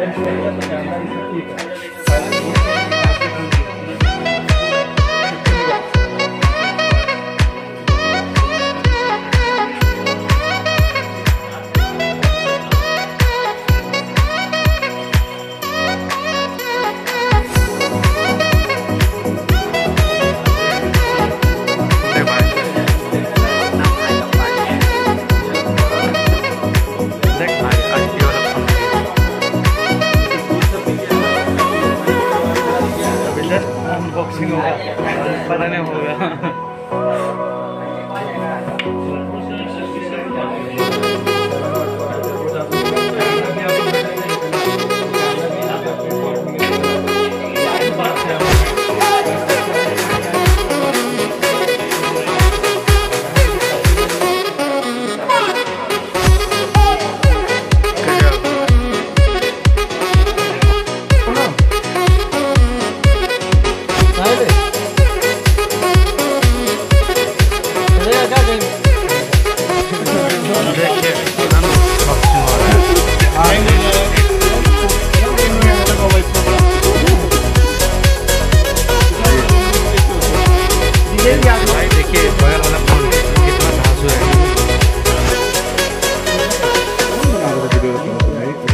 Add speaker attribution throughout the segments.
Speaker 1: है। मिसिंग होगा पता नहीं
Speaker 2: होगा।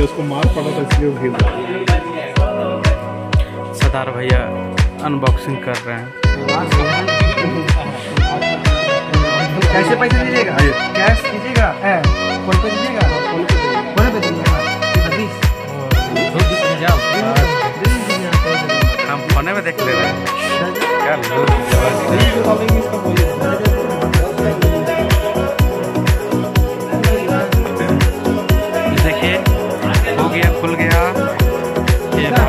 Speaker 2: उसको मार पड़ा
Speaker 1: सरदार भैया अनबॉक्सिंग कर रहे हैं।
Speaker 3: कैसे पैसे दीजिएगा कैश दीजिएगा फ़ोन पे दीजिएगा फ़ोन पे दीजिएगा
Speaker 1: हम फोने में देख ले रहे हैं। क्या देखिए हो गया खुल गया। ये रहा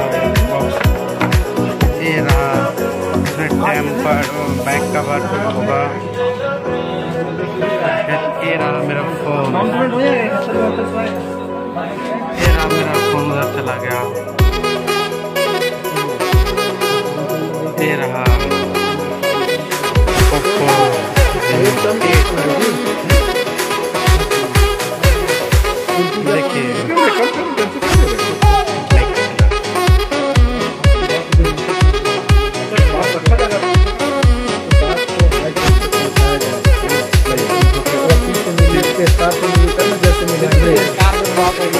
Speaker 1: ये रहा इसमें टेम्पर बैक कवर होगा। ये रहा मेरा फ़ोन ये रहा मेरा फ़ोन उधर चला गया। ये रहा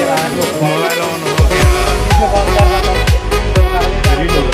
Speaker 1: I
Speaker 3: don't know.